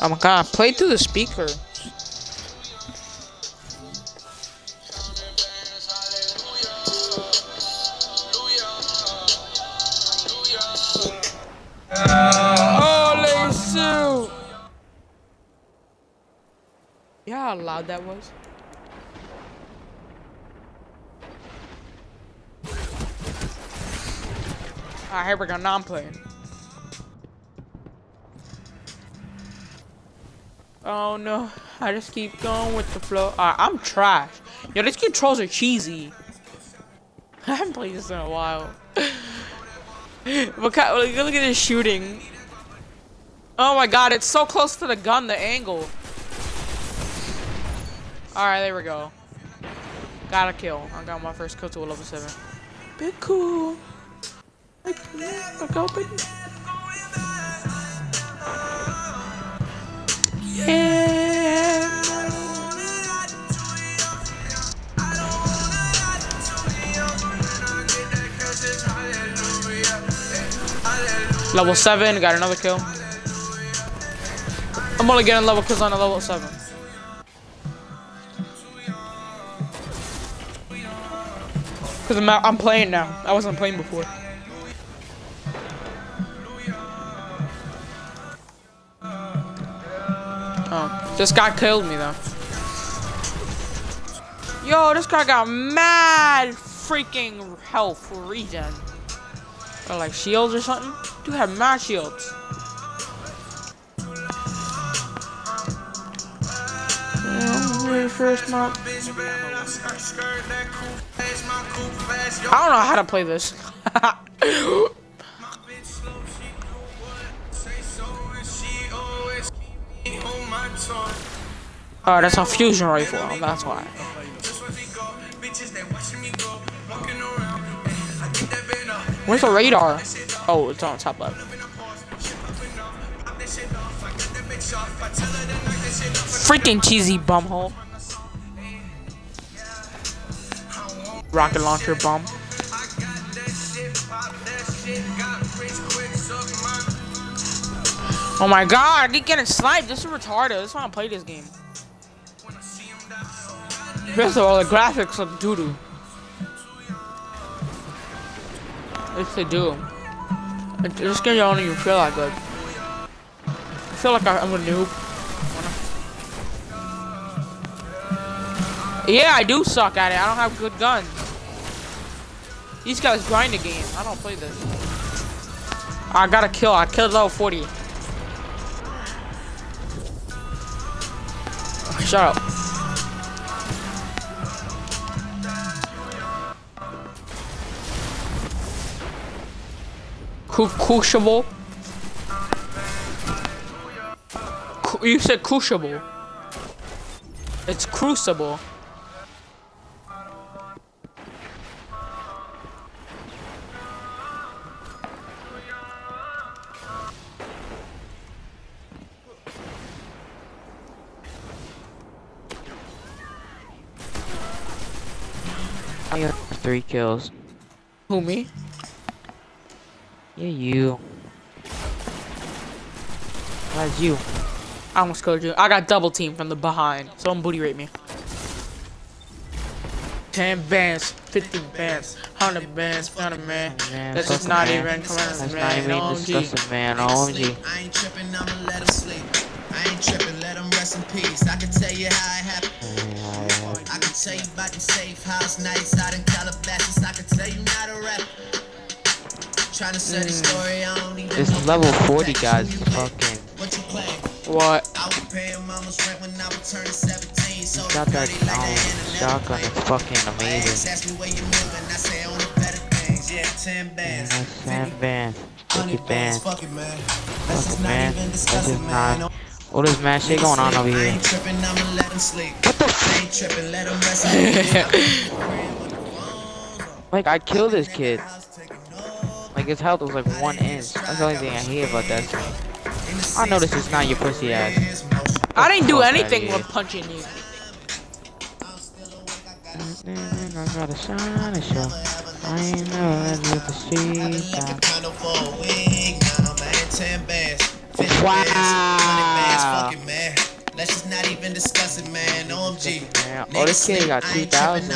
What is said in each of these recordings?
Oh my god, play through the speaker. Holy! Yeah, how loud that was. Alright, here we go. Now I'm playing. Oh no, I just keep going with the flow. Alright, I'm trash. Yo, these controls are cheesy. I haven't played this in a while. look, at, look at this shooting. Oh my god, it's so close to the gun, the angle. Alright, there we go. Got a kill. I got my first kill to a level 7. Bit cool. Look open. Level 7, got another kill. I'm only getting level kills on a level 7. Because I'm, I'm playing now. I wasn't playing before. This guy killed me though. Yo, this guy got mad freaking health regen. Or like shields or something. Dude have mad shields. I don't know how to play this. Oh, that's a fusion rifle. That's why. Where's the radar? Oh, it's on top left. Freaking cheesy bumhole. Rocket launcher bomb. Oh my god, I keep getting sniped. This is retarded. That's why I play this game. First of all, the graphics look doo-doo. Yes, they do. This game don't even feel that good. I feel like I'm a noob. Yeah, I do suck at it. I don't have good guns. These guys grind the game. I don't play this. I got a kill. I killed level 40. Shut up. Crucible. You said crucible. It's crucible. I got three kills. Who me? Yeah, you. That's you. I almost killed you. I got double team from the behind. Someone booty rape me. 10 bands, 50 bands, 100 bands, 100 man. Man, That's just not man. even coming That's not man. even OMG. disgusting, man. OMG. I ain't tripping, I'ma let him sleep. I ain't tripping, let him rest in peace. I can tell you how it happened. Tell you about the safe house nights out in Calabasas. I can tell you not a rap. Trying to set a story, I don't even This level 40 guys is fucking. What you playing? What? I was paying mama's rent when I was turning 17. So Got that um, shotgun. It's fucking amazing. asked me where you moving, I say on the better things. Yeah, 10 bands. Ten bands. Fifty bands. bands. Fuck it, man. Let's just not even This discuss it, man. What is mad shit going on over here? ain't tripping, I'ma let him sleep. What the? I ain't tripping, let him rest in peace. Like I killed this kid. Like his health was like one inch. That's the only thing I hate about that thing. I know this is not your pussy ass. I didn't do anything with punching you. I gotta shine a show. I ain't never let the street Bitch, wow. Ass, fucking mad. Let's just not even discuss it, man. OMG. Man, oh, this kid got 2,000.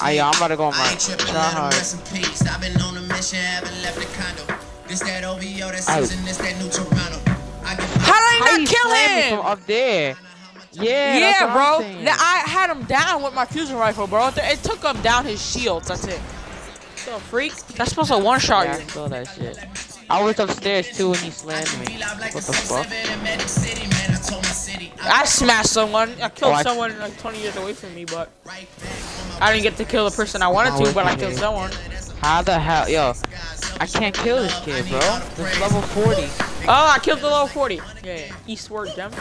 I, yeah, I'm about to go on my hard. I've been on mission, haven't left the condo. This that this that. I can, How did I not kill him? From up there. Yeah, yeah, bro. i had him down with my fusion rifle, bro. It took him down his shields. That's it. So freak. That's supposed to one shot yeah, you. I saw that shit. I was upstairs too when he slammed me. What the fuck? I smashed someone. I killed Oh, I- someone like 20 years away from me, but I didn't get to kill the person I wanted to, but I killed someone. How the hell, yo? I can't kill this kid, bro. This level 40. Oh, I killed the level 40. Yeah, yeah. Eastward gem.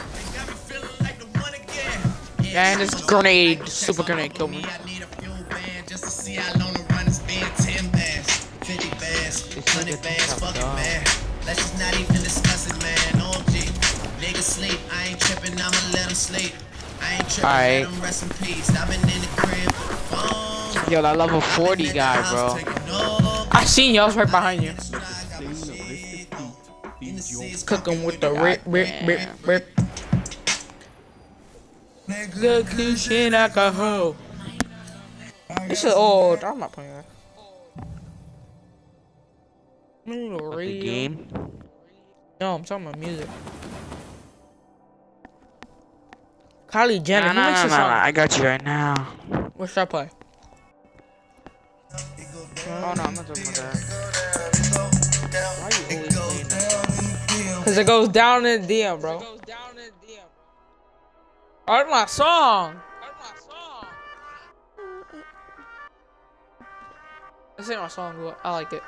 And this grenade, super grenade killed me. Bands, 100 bands, fuck it, man. Let's just not even discuss it, man. OG, niggas sleep. I ain't tripping, I'ma let 'em sleep. I ain't tripping, Alright. let 'em rest in peace. I've been in the crib with the phone. Yo, that level 40 guy, bro. I seen you. I was behind you. Cooking with the rip, rip, rip, rip. Good cushion alcohol. This is old. I'm not playing that. Little The radio. game. No, I'm talking about music. Kylie Jenner. Nah, Who nah, makes nah, nah, I got you right now. What should I play? Oh no, I'm not talking about that. Why you always playing that? Cause it goes down in the DM, bro. That's my song. This ain't my song, but I like it.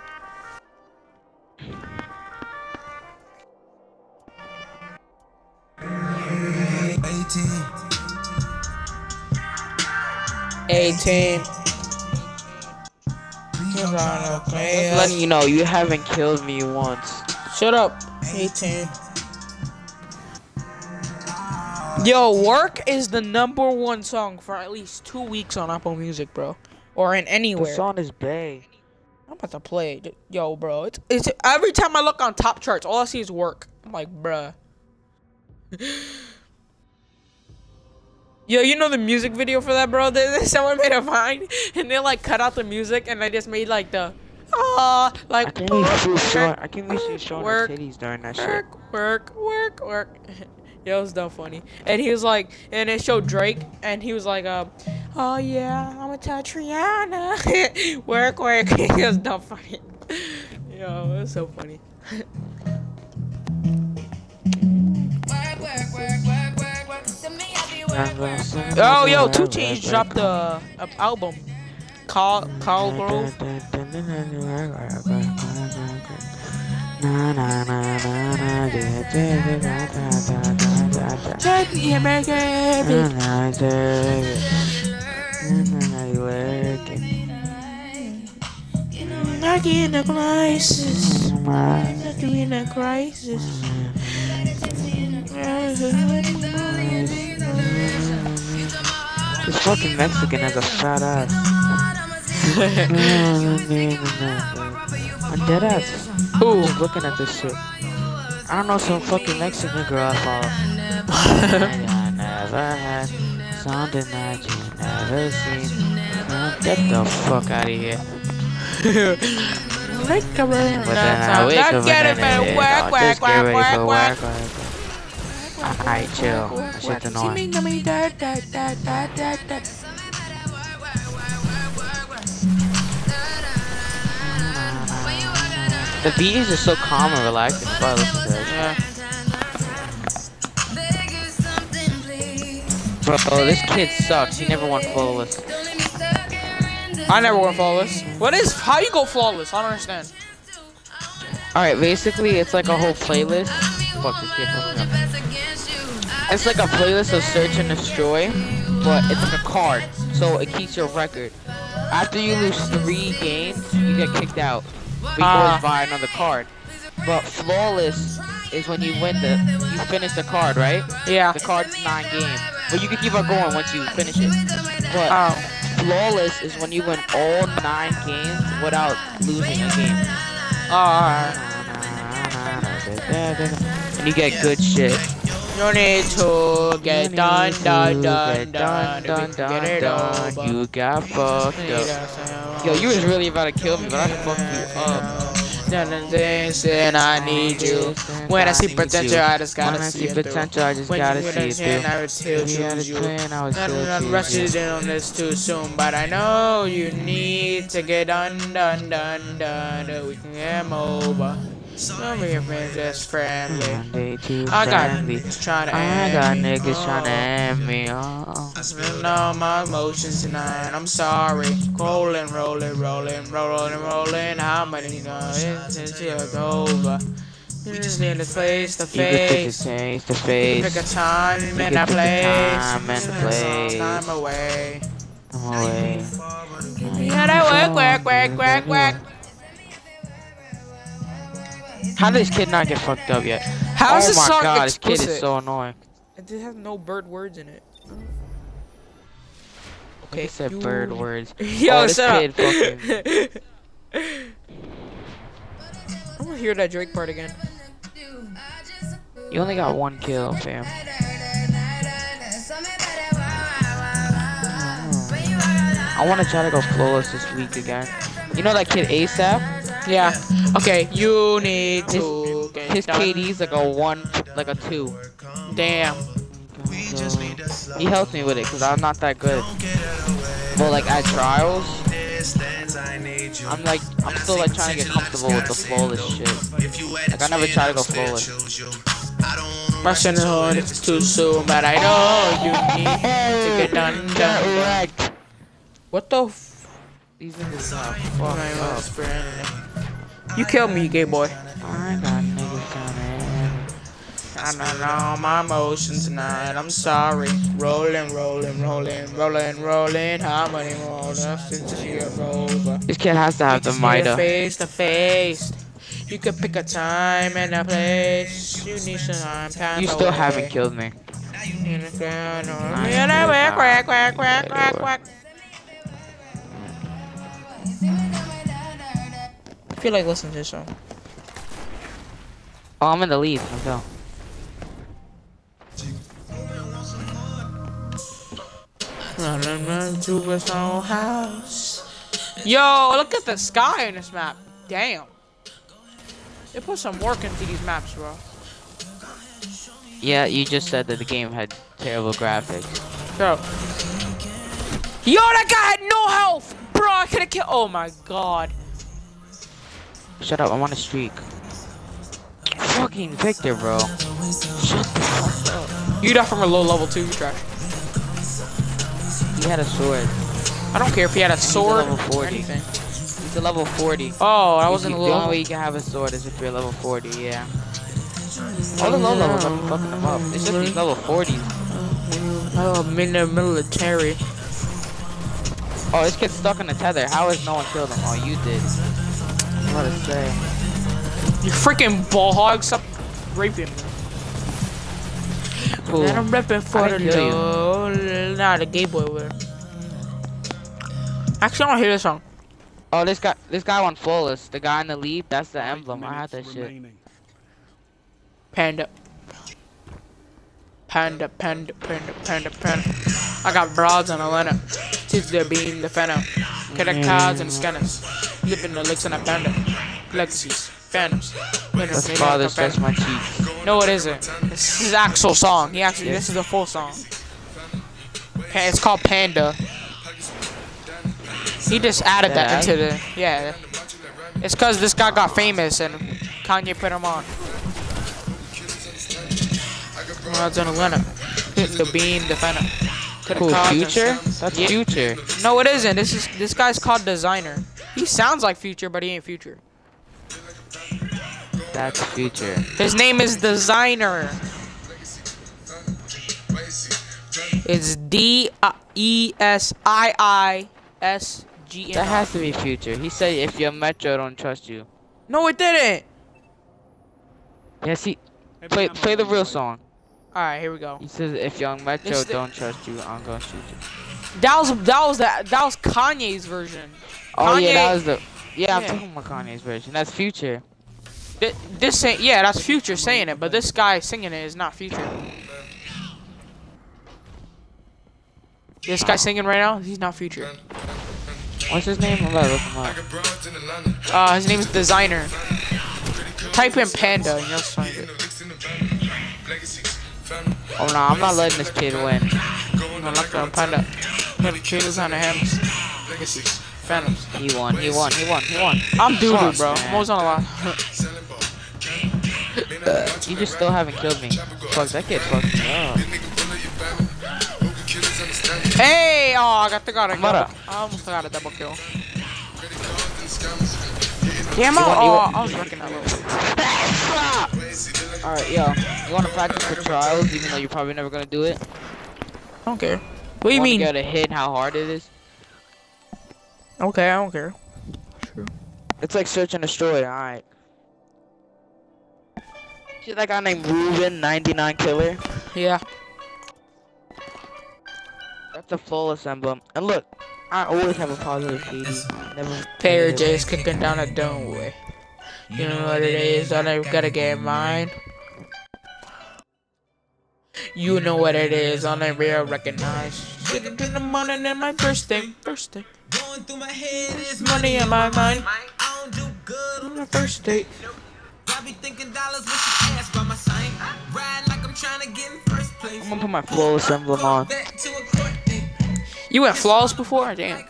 Eighteen. Letting you know, you haven't killed me once. Shut up. 18. Yo, Work is the number one song for at least two weeks on Apple Music, bro. Or in The anywhere. song is Bay. I'm about to play it. Yo, bro. It's, it's every time I look on top charts, all I see is Work. I'm like, bruh. Yo, you know the music video for that, bro? Someone made a vine and they like cut out the music and they just made like the ah I like can be too work, short. I can be too short her work, titties during that shit. work, work, work, work. Yo, it was dumb funny. And he was like, and it showed Drake, and he was like, uh, oh yeah, I'm a Tatiana. work, work. it was dumb funny. Yo, it was so funny. Oh, yo, Two Chainz dropped the uh, album. Call, ColleGrove. Take me and make in a crisis. Not in a crisis. This fucking Mexican has a fat ass. I'm dead ass. Who? Just looking at this shit. I don't know some fucking Mexican girl I follow. I never had something that you never seen. Get the fuck out of here. Make a But then I wake up and get it, then man. it- Work, I'll just get work, work. work. Alright, chill. That shit's annoying. The beat is just so calm and relaxing. That's why I listen to it. Yeah. Bro, this kid sucks. He never won flawless. I never went flawless. What is how you go flawless? I don't understand. Alright, basically, it's like a whole playlist. Fuck this kid. Fuck me up. It's like a playlist of search and destroy, but it's like a card, so it keeps your record. After you lose three games, you get kicked out because Ah. by another card. But flawless is when you win the, you finish the card, right? Yeah. The card's nine games, but you can keep on going once you finish it. But Oh. flawless is when you win all nine games without losing a game. Oh, alright. And you get good shit. You need to get You done, done, done, done, done, done, we can get it done. You got fucked up. Yo, you was really about to kill me, but I fucked you up. Done and things, and I need you. When I see potential, I just gotta see see it potential, I just gotta see it understand, through. I would still We had a choose you. I was I'm still not rushing in on this too soon, but I know you need to get done, done, done, done. We can get 'em over. Some of your friends just friendly. I got niggas trying to I end got me. niggas trying to end me. Oh. I spend all my emotions tonight. I'm sorry. Rolling, rolling, rolling, rolling, rolling. How many times since it's over? Just in the face to You pick a face. change the Pick a face. time You and a place. time and a place. Time away. Away. Yeah, that work, work, work, work, work. How did this kid not get fucked up yet? How is oh this my song god, this kid is so annoying. It has no bird words in it. Okay, said bird words. Yo, oh, this shut kid up. I'm gonna hear that Drake part again. You only got one kill, fam. Hmm. I want to try to go flawless this week again. You know that kid ASAP? Yeah. Okay, you need to get His done. KD's like a one, like a two. Damn. He helped me with it because I'm not that good. But like at trials, I'm like, I'm still like trying to get comfortable with the flawless shit. Like I never try to go flawless. Rushing on it's too soon, but I know you need to get done, done. What the f- These niggas are my fucked up. Best friend? You killed me, gay boy. I got niggas coming. I don't know my emotions tonight. I'm sorry. Rolling, rolling, rolling, rolling, rolling. How many more left since you're over? This kid has to have the Just need a Mida. Face to face. You could pick a time and a place. You need some time. time You still away. haven't killed me. In the ground, or- I Yeah, still quack, quack, quack, quack, quack, quack. I feel like listening to this song. Oh, I'm in the lead. Let's go. Run to his own house. Yo, look at the sky in this map. Damn. They put some work into these maps, bro. Yeah, you just said that the game had terrible graphics. Bro. Yo, that guy had no health! Bro, I could have killed. Oh my god. Shut up, I'm on a streak. Fucking Victor, bro. Shut the fuck up. You died from a low level too, you trash. He had a sword. I don't care if he had a sword level or anything. He's a level 40. Oh, I wasn't a The only way you can have a sword is if you're level 40, yeah. All the low levels, I'm fucking them up. It's just these level 40s. Oh, I'm in the military. Oh, this kid's stuck in the tether. How has no one killed him? Oh, you did. What to say? You freaking ball hog, stop raping me. Cool. And I'm repping for I the didn't kill Nah, the gay boy over. Actually, I don't hear this song. Oh, this guy, this guy won flawless. The guy in the lead, that's the emblem. I had that shit. Panda. Panda, panda, panda, panda, panda. I got broads on Atlanta. Teach their beam, the phantom. Credit cards and scanners. Living the licks on a panda. Legacies, phantoms. Winners, Let's maybe father like stretch my cheeks. No, it isn't. This is actual song. He actually, this is a full song. It's called Panda. He just added that That? into the, yeah. It's cause this guy got famous and Kanye put him on. Rods on Atlanta. Hitting the beam, the phantom. To Cool, future? That's Yeah. future. No, it isn't. This is this guy's called Desiigner. He sounds like Future, but he ain't Future. That's future. His name is Desiigner. It's D E S I I S G That has to be future. He said if your metro don't trust you. No, it didn't. Yes, he. Play, play the real song. Alright, here we go. He says if young Metro don't trust you, I'm gonna shoot you. That was that was that that was Kanye's version. Oh Kanye yeah, that was the yeah, yeah, I'm talking about Kanye's version. That's future. This ain't yeah, that's future saying it, but this guy singing it is not future. This guy singing right now, he's not future. What's his name? Uh, his name is Desiigner. Type in Panda and you'll find it. Oh no, I'm not letting this kid win. No, not Panda. No, the kid is on the Hams. Phantoms. He won. He won. He won. He won. I'm doo bro. man. I'm always on a lot. Uh, you just still haven't killed me. Fuck, that kid fucked me up. hey! Oh, I got the got a What double. up? I almost got a double kill. Damn, You I, want- you oh, I was wrecking that little. Alright, yo. You wanna practice for trials even though you're probably never gonna do it? I don't care. What do you Wanna mean? get a hit how hard it is? Okay, I don't care. True. It's like search and destroy, alright. See that guy named Ruben, 99 Killer? Yeah. That's a flawless emblem. And look, I always have a positive KD. Never. Pair negative. J's kicking down a doorway. You know what it is, I never gotta get mine. You know what it is, I'll never recognize. Sitting in the morning in my birthday, birthday. Going through my head is Money in my mind, I don't do good on my first date. I be thinking dollars with your ass by my side. Ride like I'm trying to get in first place. I'm gonna put my flawless emblem on. Back to a court date. You went flawless before? Damn.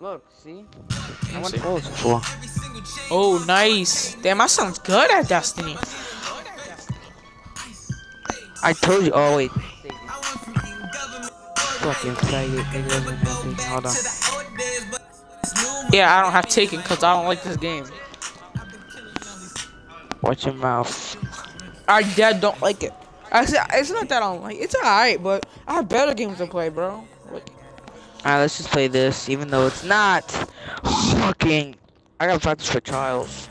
Look, see? I Let's went see. flawless before. Every single chain. Oh, nice. Damn, that sounds good at Destiny. I told you. Oh wait. I went from eating government Fucking faggot. Nigga doesn't have to- Hold on. the old days, but it's new. Yeah, I don't have taken because I don't like this game. Watch your mouth. I dead don't like it. I said it's not that I don't like. it. It's alright, but I have better games to play, bro. Like, Alright, let's just play this, even though it's not fucking. I gotta practice for trials.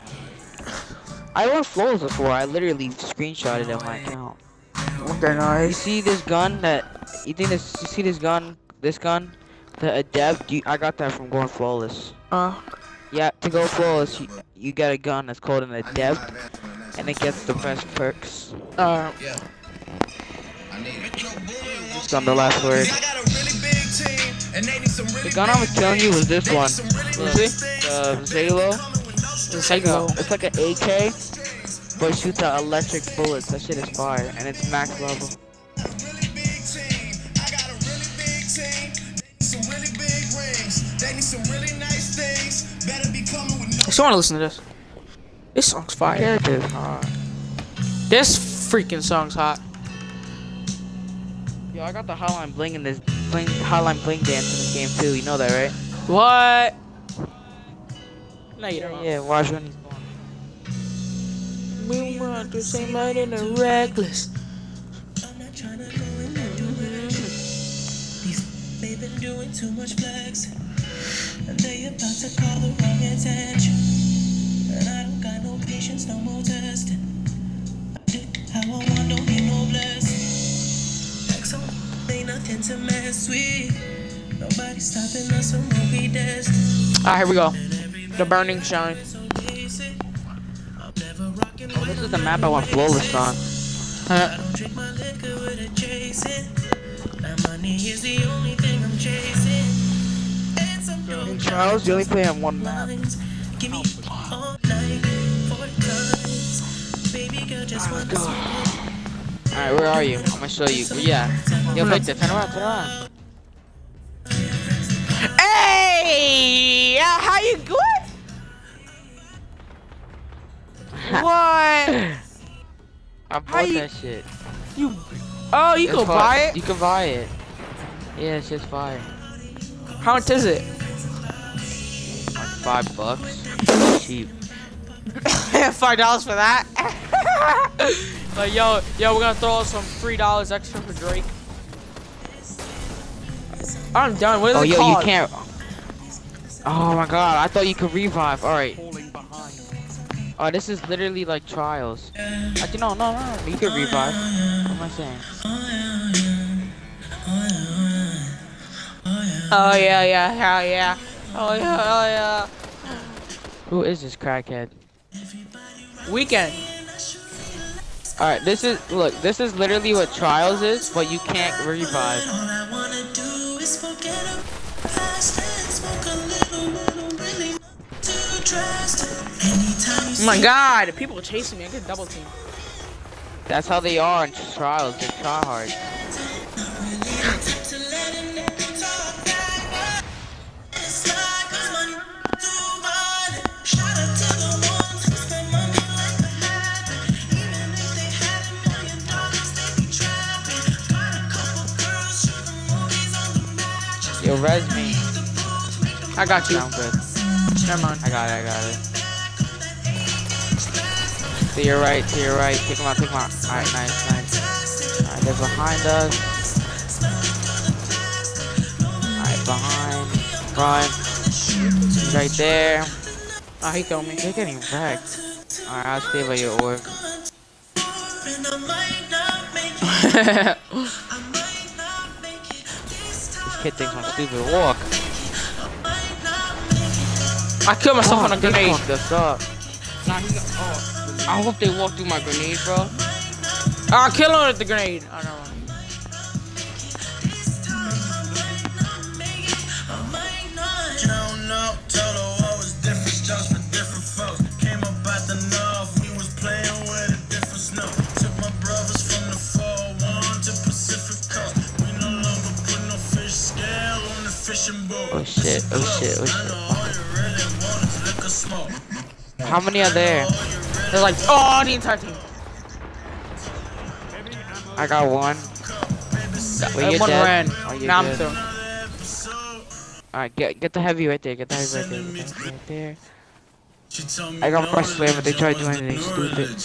I went flawless before. I literally screenshotted it on my account. You see this gun that? You think this? You see this gun? This gun? The adept. You, I got that from going flawless. Uh, Yeah, to go flawless, you, you get a gun that's called an adept, and it gets the best perks. uh, It's on the last word. I got a really big team, and they need some really The gun I was telling you was this one. see? The Zalo. it's like no. It's like an AK, but it shoots out electric bullets. That shit is fire, and it's max level. really. I got a really big team. They need some really big rings. They need some really nice things. Better be coming with no I still want to listen to this. This song's fire. Characters. This freaking song's hot. Yo, I got the Hotline Bling in this bling, Hotline Bling dance in this game too. You know that, right? What? No, you don't. Yeah, watch when. We want to say might in a reckless. I'm not trying to go in that direction. These they've been doing too much flexing. And they about to call the wrong attention. And I don't got no patience, no more testing. I do how I want, don't need no blessing. X on ain't nothing to mess with. Nobody stopping us from what we destined. Alright, here we go. The Burning Shrine. This is the map I want flawless on. Uh, drink my liquor with a chasing. Now money is the only thing I'm chasing. And some dope Charles, you only play on one map. lines. Give me all night four times. Baby girl, just want to Alright, where are you? I'm gonna show you. Where you at? Yo, Victor, turn around, turn around. Hey! Uh, how you good? what? I bought you- that shit. You? Oh, you It's can buy it. You can buy it. Yeah, it's just fire. How much is it? Like five bucks. Cheap. Five dollars for that? like yo, yo, we're gonna throw out some three dollars extra for Drake. I'm done. What is Oh, it yo, called? you can't. Oh my god, I thought you could revive. Alright. Oh, this is literally like trials. I do no, no, no, no. You can revive. What am I saying? Oh yeah, yeah, hell yeah. Oh yeah, oh yeah. Who is this crackhead? Weekend. All right, this is look. This is literally what trials is, but you can't revive. Oh my god, people are chasing me. I get double team. That's how they are in trials. They try hard. Yo, res me. I got you. Sound good. Never mind. I got it, I got it. To your right, to your right. Take him out, take him out. Alright, nice, nice. Alright, they're behind us. Alright, behind. Run. He's right there. Oh, he killed me. They're getting wrecked. Alright, I'll stay by your orb. This kid thinks I'm stupid. Walk. I killed myself on a grenade. fucked us up. Nah, he got, oh. I hope they walk through my grenade, bro. Uh, I killed him with the grenade. Oh no. Counting up, told her what was different strokes for different folks. Came up out the north, we was playing with a different snow. Took my brothers from the 401 to Pacific Coast. We no longer put no fish scale on the fishing boat. Oh shit, oh shit, oh shit. How many are there? They're like, oh, the entire team. I got one. Uh, Wait, you're One dead? ran. Oh, you're now I'm good. through. Alright, get get the heavy right there. Get the heavy right there. Get the heavy right there. She told me I got no press slam if they try to do religion anything was stupid. religion.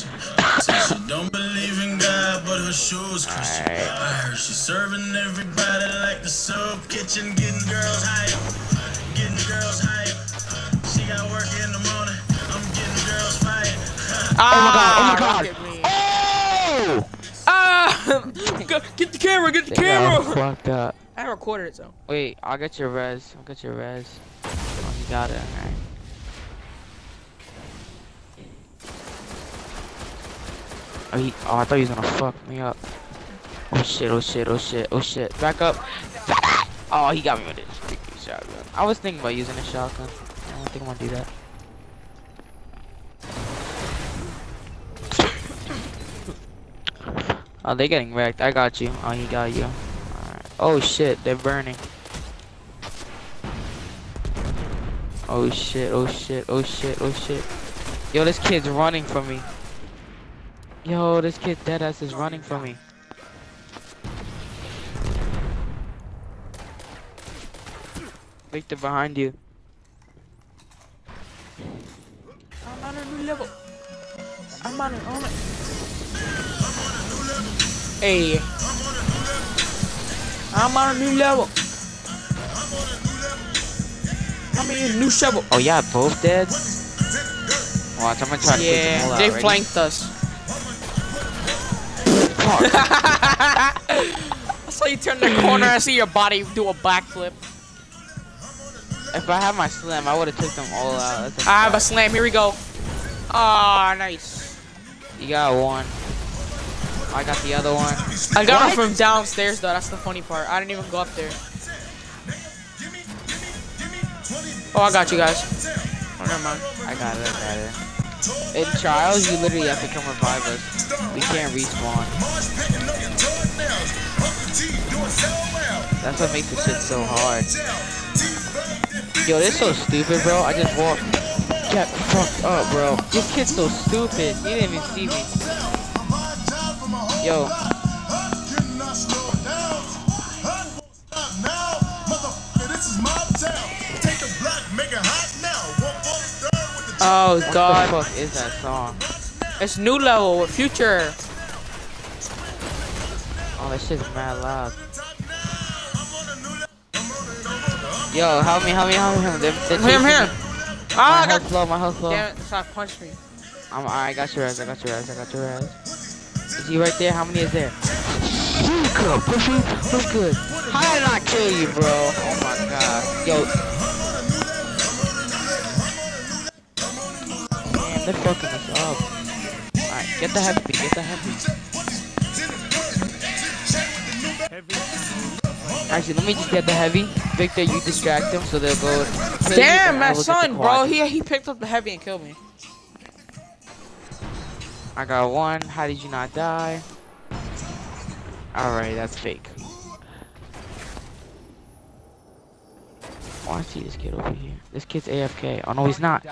Said she don't believe in God, but her shoes Christian. Alright. I heard she serving everybody like the soup kitchen, getting girls hype, Ah, oh my God. look at me. Oh! Ah! Go- get the camera, get the They got camera! fucked up. I recorded it, so. Wait, I'll get your res. I'll get your res. Oh, you got it. Alright. Oh, he, oh, I thought he was gonna fuck me up. Oh shit, oh shit, oh shit, oh shit. Back up. Oh, he got me with this freaking shotgun. I was thinking about using a shotgun. I don't think I'm gonna do that. Oh, they're getting wrecked. I got you. Oh, he got you. Alright. Oh shit, they're burning. Oh shit, oh shit, oh shit, oh shit. Yo, this kid's running from me. Yo, this kid deadass is running from me. Victor behind you. I'm on a new level. I'm on it. Hey. I'm on a new level. I'm in a new shovel. Oh yeah, both dead? Watch, I'm gonna try to them all Yeah, out. they ready? flanked us. I saw you turn the corner I see your body do a backflip. if I had my slam, I would have took them all out. I have a slam. Here we go. Ah, nice. You got one. I got the other one. I got What? him from downstairs though. That's the funny part. I didn't even go up there. Oh, I got you guys. Oh, never mind. I got it, I got it. In trials, you literally have to come revive us. We can't respawn. That's what makes this shit so hard. Yo, this so stupid, bro. I just walked. Get fucked up, bro. This kid's so stupid. He didn't even see me. Yo, Oh what God, the fuck is that song? it's new level with future. Oh, that shit's mad loud. Yo, help me, help me, help me, help me. They're, they're I'm here, I'm here. Ah, My I got. low, my health's low. Damn it! Stop punch me. I'm, I got your res, I got your res, I got your res. Is he right there? How many is there? Who's good, pussy? Who's good? How did I not kill you, bro? Oh my god. Yo. Damn, they're fucking us up. Alright, get the heavy, get the heavy. Actually, let me just get the heavy. Victor, you distract them so they'll go. Damn, my I will get the son, bro. He he picked up the heavy and killed me. I got one. How did you not die? Alright, that's fake. Oh, I see this kid over here. This kid's AFK. Oh no, he's not.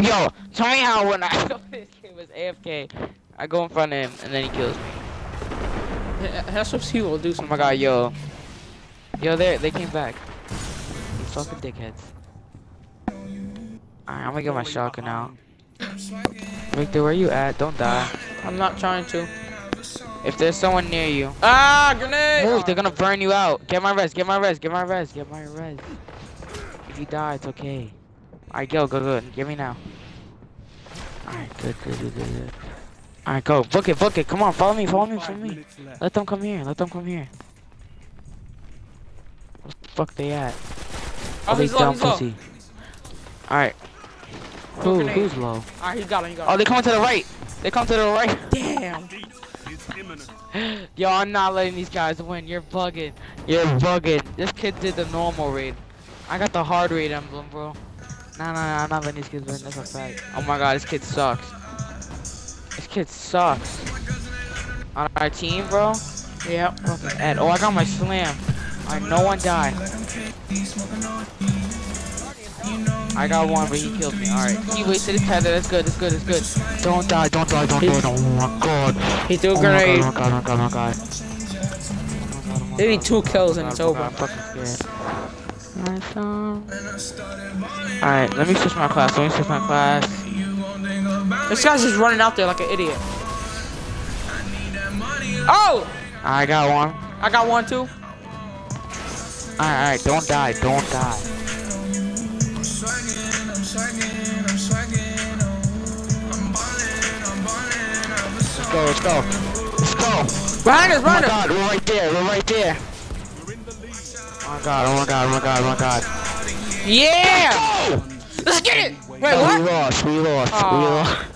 Yo, tell me how when I know this kid was AFK, I go in front of him and then he kills me. That's what he will do. Oh my god, yo. Yo, they they came back. You fucking dickheads. Alright, I'm gonna get my shotgun out. Victor, where you at? Don't die. I'm not trying to. If there's someone near you, Ah, grenade! move. They're gonna burn you out. Get my res. Get my res. Get my res. Get my res. If you die, it's okay. Alright, go, go, go. Get me now. Alright, good, good, good, good, good. Alright, go. Book it, book it. Come on, follow me, follow me, follow me. Let them come here. Let them come here. Where the fuck they at? Oh, they he's low, dumb he's pussy. Alright. Who, grenade. who's low? Alright, he got him, he got Oh, him. they coming to the right. They come to the right. Damn. Yo, I'm not letting these guys win. You're bugging. You're bugging. This kid did the normal raid. I got the hard raid emblem, bro. Nah, nah, nah. I'm not letting these kids win. That's a fact. Oh my god, this kid sucks. This kid sucks. On our team, bro. Yep. Fucking Oh, I got my slam. Alright, no one died. I got one, but he killed me. Alright. He wasted his tether. That's good. That's good. That's good. Don't die. Don't die. Don't die. Oh my god. He threw a Oh my god. grenade. Oh my god. Oh my god. Oh my god. Oh my god. They need two kills and it's Oh, over. I'm fucking scared. Alright, let me switch my class. Let me switch my class. This guy's just running out there like an idiot. Oh! I got one. I got one too. Alright, alright, don't die, don't die. Let's go, let's go. Let's go. Behind us, Oh my god, we're right there, we're right there. Oh my god, oh my god, oh my god, oh my god. Yeah! Let's get it! Wait, No, we lost, we lost, we lost.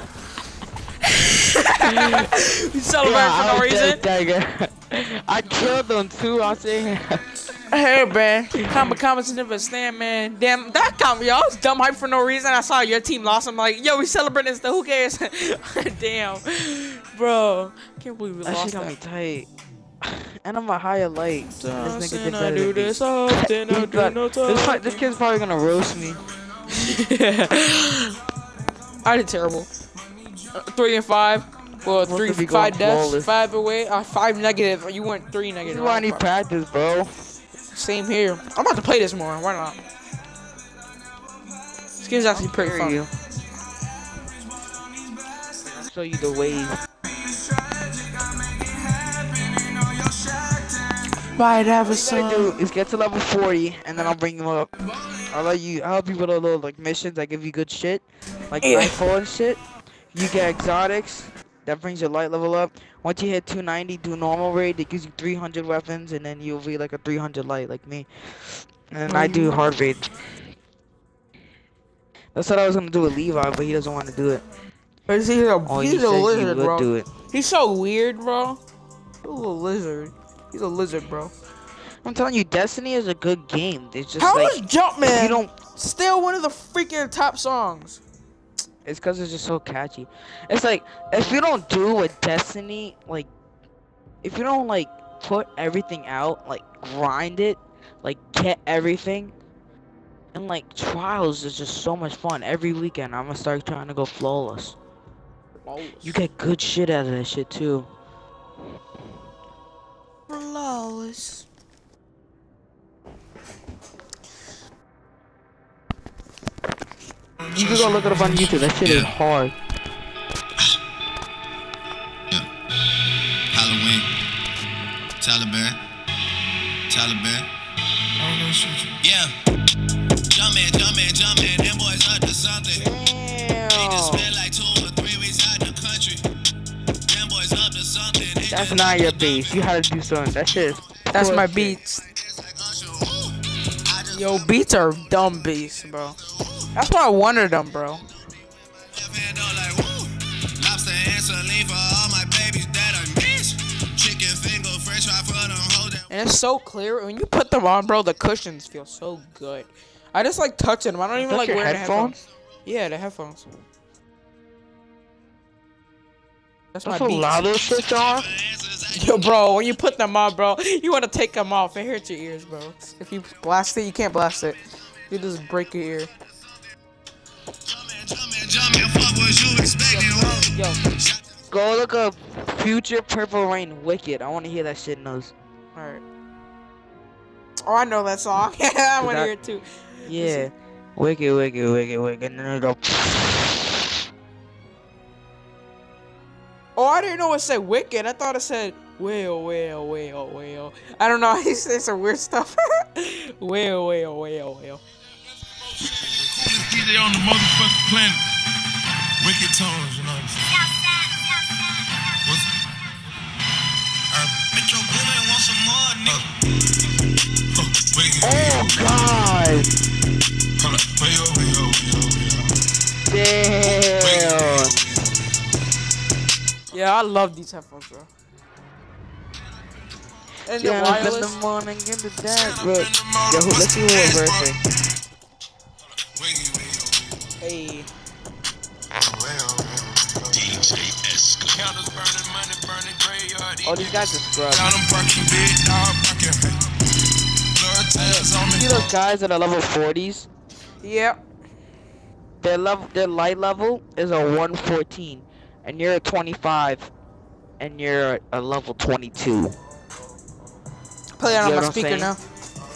You celebrate Yeah, for no I reason? I killed them too, I was saying. Hey, man. Comic comments never stand, man. Damn, that comment, y'all was dumb hype for no reason. I saw your team lost. I'm like, yo, we celebrating this, who cares? Damn. Bro. Can't believe we That shit got that. me tight. And I'm a higher light. This nigga did Then I do this often, I do no this, this kid's probably gonna roast me. I did terrible. Uh, three and five. Well, three, to be going five deaths, flawless. five away, uh, five negative. You went three This negative. is why I need practice, bro. Same here. I'm about to play this more. Why not? This game's actually pretty fun. you. I'll show you the ways. Might have a What I do is get to level 40, and then I'll bring you up. I'll let you. I'll help you with a little like missions I give you good shit, like Yeah. nightfall and shit. You get exotics. That brings your light level up. Once you hit 290, do normal raid. It gives you 300 weapons, and then you'll be like a 300 light, like me. And I do hard raid. That's what I was gonna do with Levi, but he doesn't want to do it. But he's a, Oh, he's said a he lizard, would bro. do it. He's so weird, bro. He's a lizard. He's a lizard, bro. I'm telling you, Destiny is a good game. It's just How like is Jumpman you don't. still one of the freaking top songs? It's because it's just so catchy. It's like if you don't do what Destiny like, if you don't like put everything out, like grind it, like get everything, and like trials is just so much fun. Every weekend I'm gonna start trying to go flawless. You get good shit out of that shit too. flawless. You can go look it up on YouTube. That shit is Yeah. hard. Halloween. Taliban. Taliban. Yeah. Them boys up to something. They just spent like two or three weeks out the country. Them boys up to something. That's not your base. You had to do something. That shit is. That's my bullshit. beats. Yo, beats are dumb beats, bro. That's why I wanted them, bro. left hand up like woo. Lobster and saline for all my babies that I miss. Chicken finger, french fry for them hoes that And it's so clear when you put them on, bro. The cushions feel so good. I just like touching them. I don't even like wearing headphones? headphones. Yeah, the headphones. That's my That's how beats. loud those shits are. Yo, bro, when you put them on, bro, you want to take them off. It hurts your ears, bro. If you blast it, you can't blast it. You just break your ear. Yo, Go look up Future Purple Reign Wicked. I want to hear that shit in those. alright. Oh, I know that song. I want to hear it too. Yeah. Wicked, wicked, wicked, wicked. And then it'll go. Oh, I didn't know it said wicked. I thought it said whale, whale, whale, whale. I don't know. He said some weird stuff. whale, whale, whale, whale. Coolest DJ on the motherfucking planet. Wicked tones, you know what I'm saying? What's uh, Metro Boomin want some more, nigga. Oh, wicked. Oh God! Damn! Way over. Yeah, I love these headphones, bro. And the Yeah, up in the wireless. morning in the dark. Look, yo, who- let's see who her birthday. Wiggy, wiggy, Hey. Counters burning, money burning, graveyard. Oh, these guys are scrubs. Got 'em parking, big dog parking. Blood tails on See those guys that are level 40s? Yep. Their level, their light level is a 114, and you're a 25, and you're a level 22. Play it on You my speaker saying? now.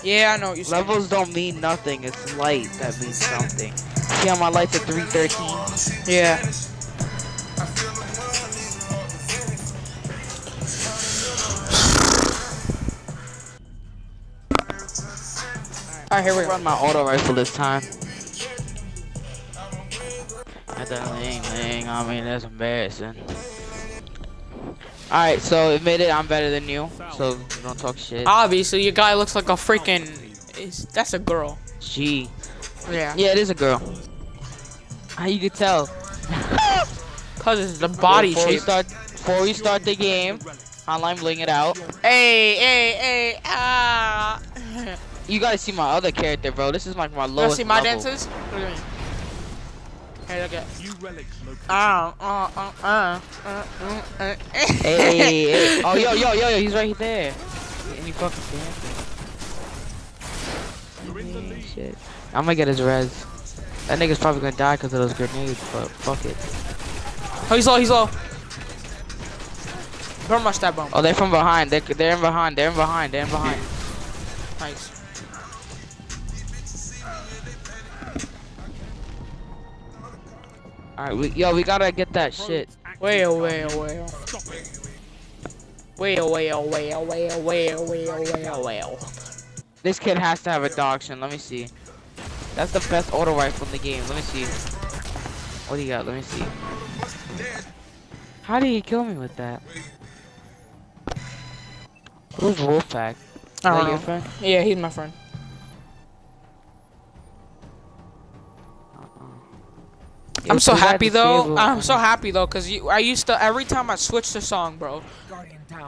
Yeah, I know what you're saying. Levels don't mean nothing. It's light that means something. See how my light's at 313? Yeah. Alright, here we go. Run my auto rifle this time. At that ling ling, I mean that's embarrassing. Alright, so admit it, I'm better than you. So don't talk shit. Obviously, your guy looks like a freaking. Is that's a girl? Gee. Yeah. Yeah, it is a girl. How you could tell? Cause it's the body before we start, before we start the game, online bling it out. Hey, hey, hey, ah. You gotta see my other character, bro. This is like my Wanna lowest see my level. dances? Look at me. Hey, look at. New relics located. Uh, uh, uh, uh, uh, uh, uh. Hey, hey, oh yo, yo, yo, yo, he's right there. And he fucking dancing. You're in the lead. Shit. I'm gonna get his res. That nigga's probably gonna die because of those grenades, but fuck it. Oh, he's low, he's low. Don't rush that bomb. Oh, they're from behind. They're, they're in behind. They're in behind. They're in behind. Nice. Alright, we, yo, we gotta get that shit. Whale, whale, whale. Whale, whale, whale, whale, whale, whale, whale, whale. This kid has to have a dachshund. Let me see. That's the best auto rifle in the game. Let me see. What do you got? Let me see. How did he kill me with that? Who's Wolfpack? Is I don't your know. friend? Yeah, he's my friend. I'm so happy though. I'm so happy though, cause you, I used to every time I switched the song, bro,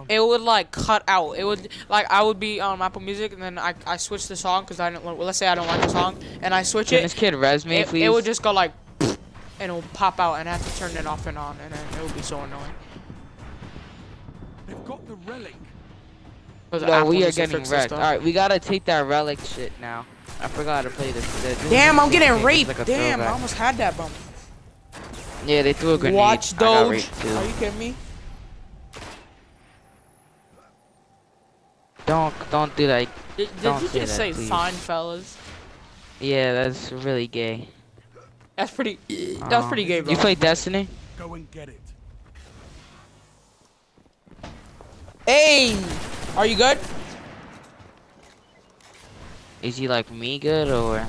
it would like cut out. It would like I would be on Apple Music and then I I switch the song, cause I don't. Well, let's say I don't like the song and I switch Can it. this kid res me, it, please? it would just go like, and it would pop out, and I have to turn it off and on, and then it would be so annoying. They've got the relic. 'Cause No, Apple we are getting fix wrecked. stuff. Alright, we gotta take that relic shit now. I forgot to play this. this Damn, I'm getting thing, raped. like a Damn, I almost had that bump. Yeah, they threw a grenade. Watch I got Doge. Are you kidding me? Don't don't do that. Did, did you just that, say please. fine, fellas? Yeah, that's really gay. That's pretty. That's Uh, pretty gay, bro. You play Destiny? Go and get it. Hey, are you good? Is he like me good or?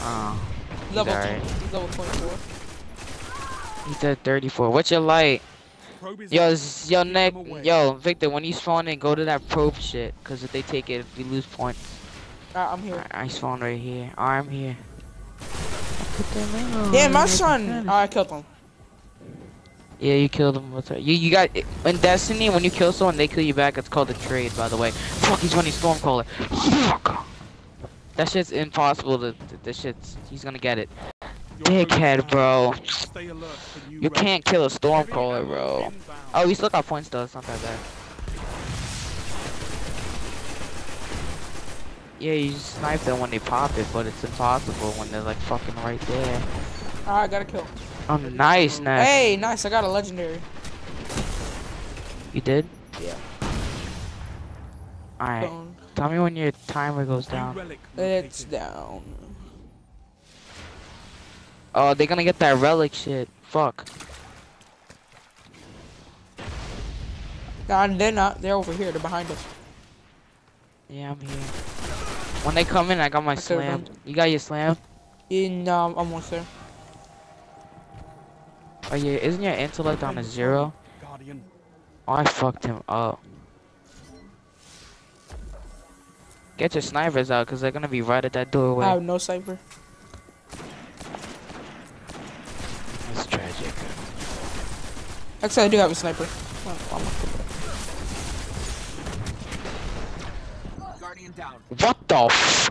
Oh, he's Level alright. two. Level 24. He's at 34. What's your light? Yo, up. yo, Keep Nick, yo, Victor, when you spawn in, go to that probe shit. Cause if they take it, we lose points. Alright, I'm here. I, I spawn right here. Oh, I'm here. Damn, my son. Oh, I killed him. Yeah, you killed him. What's up? You you got in Destiny when you kill someone, they kill you back. It's called a trade, by the way. Fuck, he's running Stormcaller. Fuck. That shit's impossible to. to this shit's. He's gonna get it. Dickhead, bro. is Stay alert for new You can't kill a Heavy stormcaller, bro. Oh, we still got points though. It's not that bad. Yeah, you snipe them when they pop it, but it's impossible when they're like fucking right there. Alright, got a kill. Oh, nice, Nash. Hey, nice. I got a legendary. You did? Yeah. Alright. Tell me when your timer goes down. It's down. Oh, they're gonna get that relic shit. Fuck. Nah, they're not. They're over here. They're behind us. Yeah, I'm here. When they come in, I got my I slam. You got your slam? In um, almost there. Oh yeah, isn't your intellect on a zero? Guardian. Oh, I fucked him up. Get your snipers out, cause they're gonna be right at that doorway. I have no sniper. That's tragic. Actually, I do have a sniper. I'm not- What the f-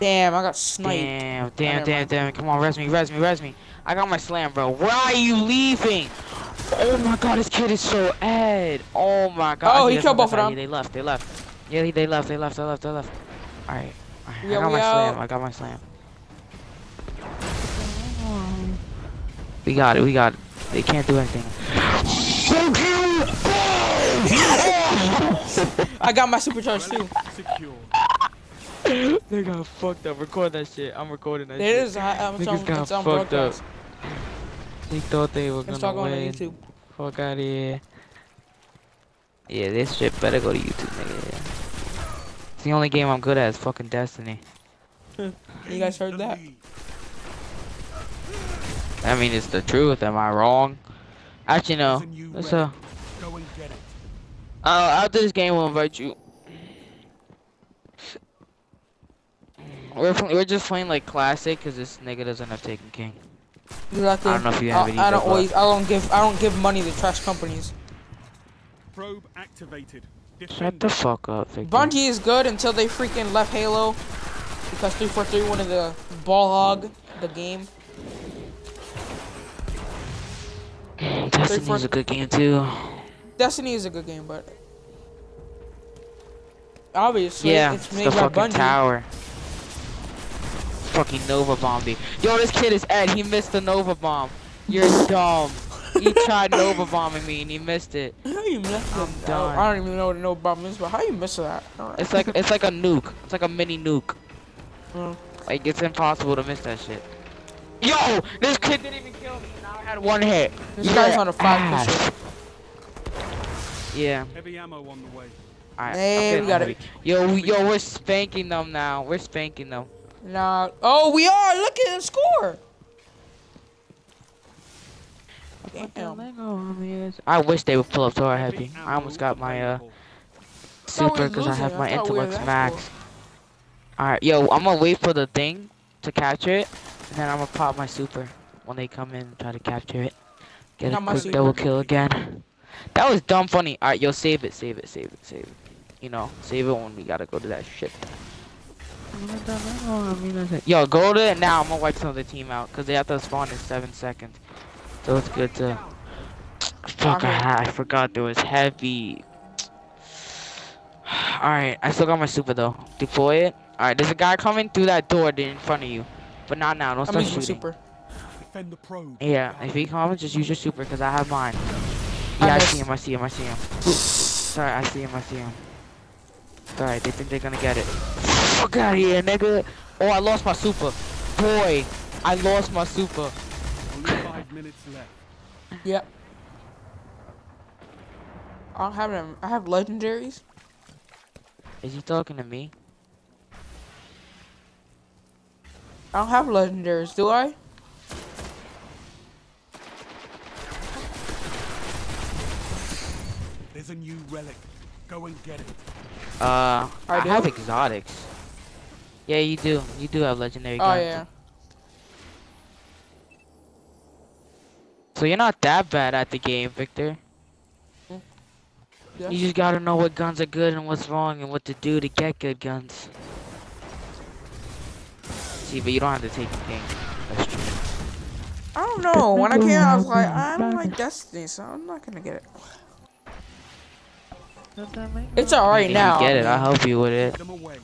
Damn, I got sniped. Damn, damn, damn, mind. damn. Come on, res me, res me, res me. I got my slam, bro. Why are you leaving? Oh my god, this kid is so ed. Oh my god. Oh, he killed both of them. Yeah, They left, they left. Yeah, they left, they left, they left, they left. Alright. Alright, Yeah, I got we my slam. I got my slam. We got it, we got it. They can't do anything. I got my supercharge too. Secure. they got fucked up. Record that shit. I'm recording that It shit. is. I, I'm Niggas telling got it's on fucked up. broadcast. They thought they were It's gonna not going win. on YouTube. Fuck out of here. Yeah, this shit better go to YouTube, nigga. It's the only game I'm good at is fucking Destiny. You guys heard that? Lead. I mean, it's the truth. Am I wrong? Actually, no. There's a Let's uh. Go and get it. uh, after this game, we'll invite you. We're we're just playing like classic because this nigga doesn't have Taken King. Exactly. I don't know if you have it I, I don't always. I don't give. I don't give money to trash companies. Probe activated. Shut the fuck up, Victor. Bungie is good until they freaking left Halo because 343 wanted to ball hog the game. Destiny's a good game too. Destiny is a good game, but obviously Yeah, it's made the by fucking Bungie. tower. Fucking Nova bombed me. Yo, this kid is Ed. He missed the Nova bomb. You're dumb. he tried Nova bombing me and he missed it. How you miss I'm that? done. I don't even know what a no bomb is, but how you miss that? Alright. It's like it's like a nuke. It's like a mini nuke. Mm. Like it's impossible to miss that shit. Yo, this kid didn't even kill me. Now I had one hit. This You're guy's on a five ass. percent. Yeah. Heavy ammo on the way. Alright. Hey, we got it. Yo, we, yo, we're spanking them now. We're spanking them. Nah. Oh, we are. Look at the score. Damn. I wish they would pull up to our Heavy heavy. I almost got my uh available. thought we super because I have my thought intellect that max. Alright, yo, I'm gonna wait for the thing to capture it, and then I'm gonna pop my super when they come in and try to capture it. Get a quick double kill again. That was dumb funny. Alright, yo, save it, save it, save it, save it. You know, save it when we gotta go to that shit. Yo, go to it now. I'm gonna wipe some of the team out because they have to spawn in seven seconds. So it's good to. Fuck, I, I forgot there was heavy. Alright, I still got my super though. Deploy it. Alright, there's a guy coming through that door in front of you. But not now, don't I'm start shooting. super. Defend the probe. Yeah, if he comes, just use your super because I have mine. Yeah, I missed. see him, I see him, I see him. Sorry, I see him, I see him. Sorry, they think they're gonna get it. Fuck out of here, nigga. Oh, I lost my super. Boy, I lost my super. Only five minutes left. Yep. I don't have them. I have legendaries. Is he talking to me? I don't have legendaries, do I? A new relic. Go and get it. Uh, I, do? have exotics. Yeah, you do. You do have legendary Oh guns. yeah. So you're not that bad at the game, Victor. Yeah. You just gotta know what guns are good and what's wrong and what to do to get good guns. See, but you don't have to take the thing. That's true. I don't know. When I came out, I was like, I don't like Destiny, so I'm not gonna get it. It's alright now. get it. I'll help you with it. Them away.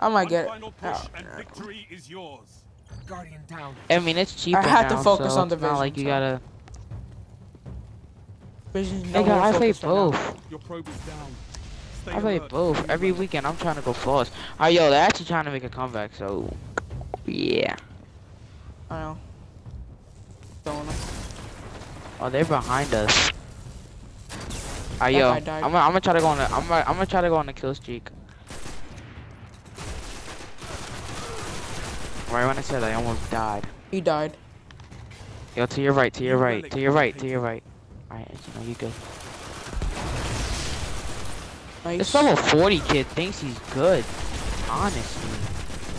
I might get it. Oh, and victory is yours. Guardian down. I mean, it's cheaper I had to focus so on the it's not like you gotta. Vision's no Nigga, I play focused right now. both. Your probe is down. Stay I play both. Every weekend, I'm trying to go flawless. Alright, yo, they're actually trying to make a comeback, so. Yeah. I know. Don't know. Oh, they're behind us. Alright, yo, I'm gonna, I'm gonna try to go on the, I'm gonna, I'm gonna try to go on the kill streak. Right when I said I almost died. He died. Yo, to your right, to your right, to your right, to your right. Alright, you know, you good. Nice. This level 40 kid thinks he's good. Honestly.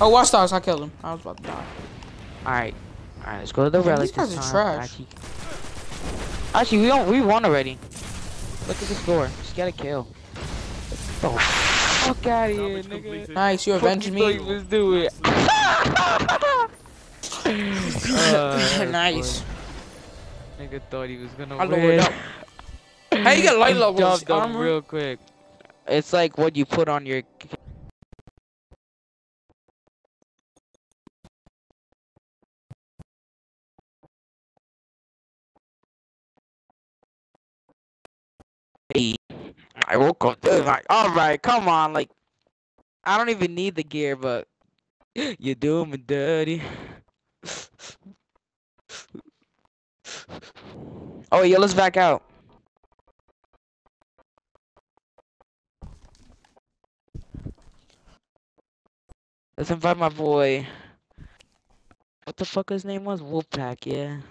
Oh, watch dogs. I killed him. I was about to die. Alright. Alright, let's go to the Man, relic these guys this are time. trash. Actually, actually, we don't we won already. Look at the score. Just get a kill. Oh, fuck out of here, Salvage nigga. completed. Nice. You Fuck avenged me. thought you was doing? Uh, nice. funny. Nigga thought he was gonna I win. lowered up. How you get light He levels? dumped him Armor? real quick. It's like what you put on your. I woke up like, all right, come on, like, I don't even need the gear, but you doing me dirty. Oh, yeah, let's back out. Let's invite my boy. What the fuck his name was? Wolfpack, yeah.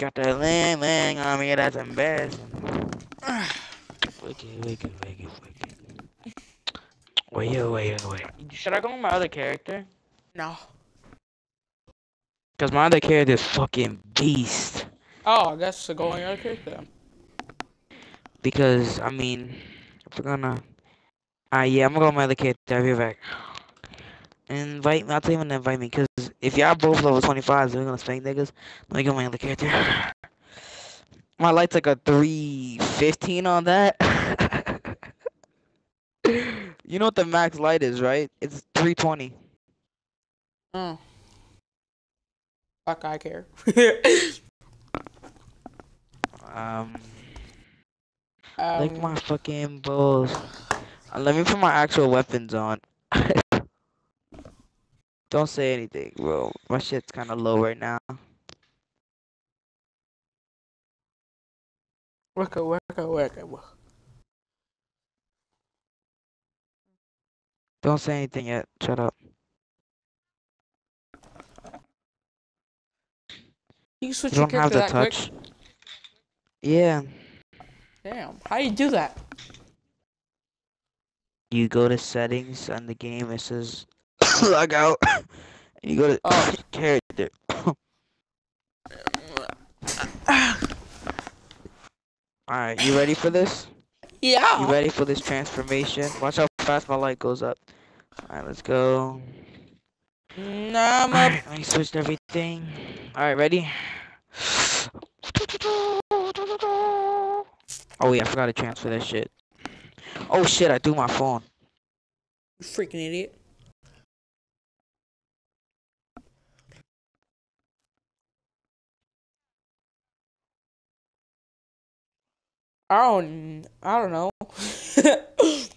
Got the lang lang on me, that's embarrassing. wicked, wicked, wicked, wicked. Wait, wait, wait. Should I go with my other character? No. Cause my other character is fucking beast. Oh, I guess to go on your character. Because I mean, if we're gonna, ah yeah, I'm gonna go with my other character. I'll be back. Invite me. I'll tell you when to invite me. Cause if y'all both level 25s, we're gonna spank niggas. Let me go my other character. My light's like a 315 on that. you know what the max light is, right? It's 320. Oh. Fuck, I care. Um, um, like my fucking balls. Uh, let me put my actual weapons on. Don't say anything, bro. My shit's kind of low right now. work work work it. work- Don't say anything yet. Shut up. You can switch You your don't have character the that touch. quick. Yeah. Damn, how you do that? You go to settings on the game. It says log out. and you go to Oh. character. Alright, you ready for this? Yeah. You ready for this transformation? Watch how fast my light goes up. Alright, let's go. Nah, I'm up. Alright, let me switch everything. Alright, ready? Oh yeah, I forgot to transfer that shit. Oh shit, I threw my phone. You freaking idiot. I don't. I don't know.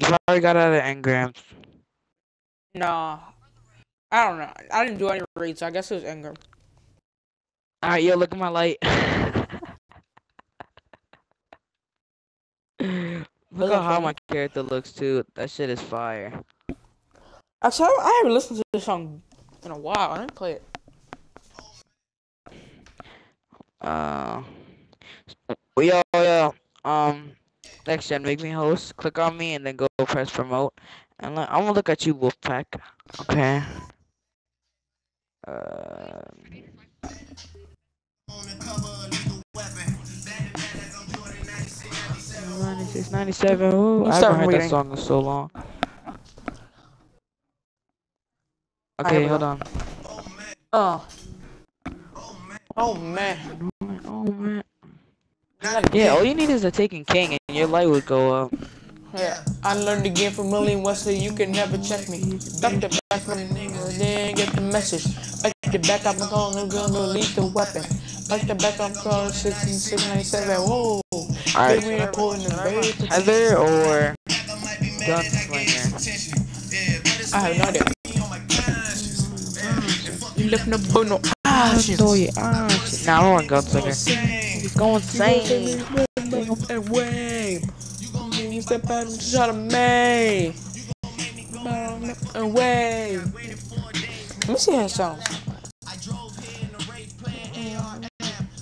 You probably got out of engrams. nah. I don't know. I didn't do any raids. I guess it was engram. Alright, yo, look at my light. look at how my character looks too. That shit is fire. Actually, I I haven't listened to this song in a while. I didn't play it. Uh, well, yo, yo, um, next gen, make me host. Click on me and then go press promote. And look, I'm gonna look at you, Wolfpack. Okay. Uh, On the cover, lethal weapon. 697. Ooh, I haven't heard reading. that song in so long. Okay, hold on. Oh. Oh man. Oh man. Yeah, all you need is a taken king and your light would go up. Yeah, I learned the game from William Wesley. You can never check me. Back to back from the nigga, then get the message. Back to back, I'm going, I'm gonna leave the weapon. Back to back, I'm calling 16697. Whoa. Alright. Baby, I'm pulling the baby. Heather or Gunslinger? I have no idea. You left no bone, no ashes. so you ah, shit. Nah, I want Gunslinger. He's going insane. And wave. You step out and shot a May. And wave. Let me see how it sounds. I drove here in the rape plan.